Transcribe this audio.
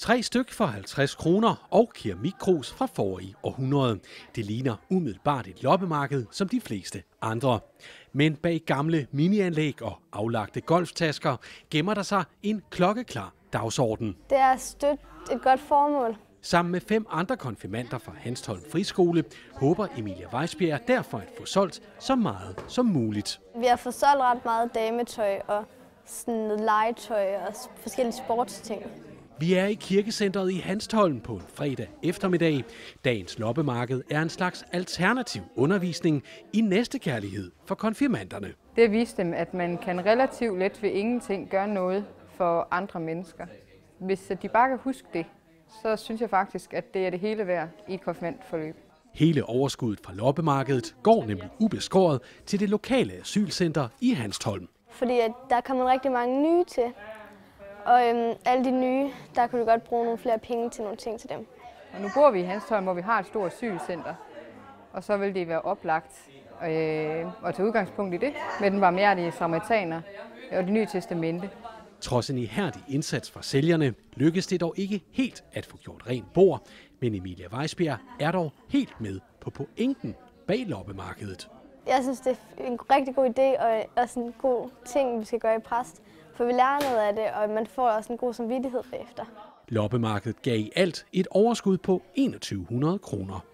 Tre styk for 50 kroner og keramikkrus fra forrige århundrede. Det ligner umiddelbart et loppemarked som de fleste andre. Men bag gamle minianlæg og aflagte golftasker gemmer der sig en klokkeklar dagsorden. Det er støt et godt formål. Sammen med fem andre konfirmander fra Hanstholm Friskole håber Emilia Weisbjerg derfor at få solgt så meget som muligt. Vi har fået solgt ret meget dametøj og sådan legetøj og forskellige sportsting. Vi er i kirkecentret i Hanstholm på en fredag eftermiddag. Dagens loppemarked er en slags alternativ undervisning i næstekærlighed for konfirmanderne. Det viste dem, at man kan relativt let ved ingenting gøre noget for andre mennesker. Hvis de bare kan huske det, så synes jeg faktisk, at det er det hele værd i et konfirmandforløb. Hele overskuddet fra loppemarkedet går nemlig ubeskåret til det lokale asylcenter i Hanstholm. Fordi at der kommer rigtig mange nye til. Og øhm, alle de nye, der kunne vi godt bruge nogle flere penge til nogle ting til dem. Og nu bor vi i Hanstholm, hvor vi har et stort asylcenter. Og så vil det være oplagt øh, at tage udgangspunkt i det med den barmhjertige samaritaner og det nye testamente. Trods en ihærdig indsats fra sælgerne lykkedes det dog ikke helt at få gjort rent bord, men Emilia Weisbjerg er dog helt med på pointen bag loppemarkedet. Jeg synes, det er en rigtig god idé og også en god ting, vi skal gøre i præst. For vi lærer noget af det, og man får også en god samvittighed bagefter. Loppemarkedet gav i alt et overskud på 2100 kroner.